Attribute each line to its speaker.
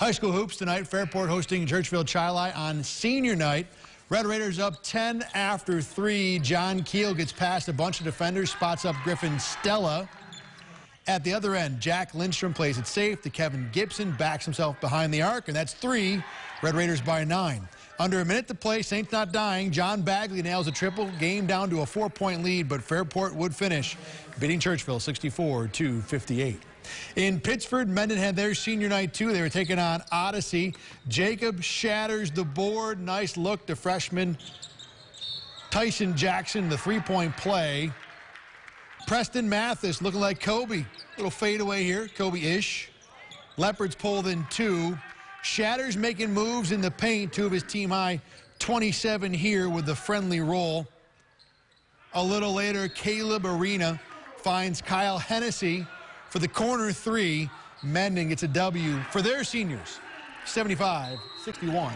Speaker 1: High school hoops tonight. Fairport hosting Churchville Chili on senior night. Red Raiders up 10 after 3. John Keel gets past a bunch of defenders, spots up Griffin Stella. At the other end, Jack Lindstrom plays it safe to Kevin Gibson, backs himself behind the arc, and that's three. Red Raiders by nine. Under a minute to play, Saints not dying. John Bagley nails a triple. Game down to a four-point lead, but Fairport would finish, beating Churchville 64 to 58. In Pittsford, Mendon had their senior night, too. They were taking on Odyssey. Jacob shatters the board. Nice look to freshman Tyson Jackson, the three-point play. Preston Mathis looking like Kobe. Little fadeaway here, Kobe-ish. Leopards pulled in two. Shatters making moves in the paint, two of his team high 27 here with the friendly roll. A little later, Caleb Arena finds Kyle Hennessy for the corner three. Mendon gets a W for their seniors, 75-61.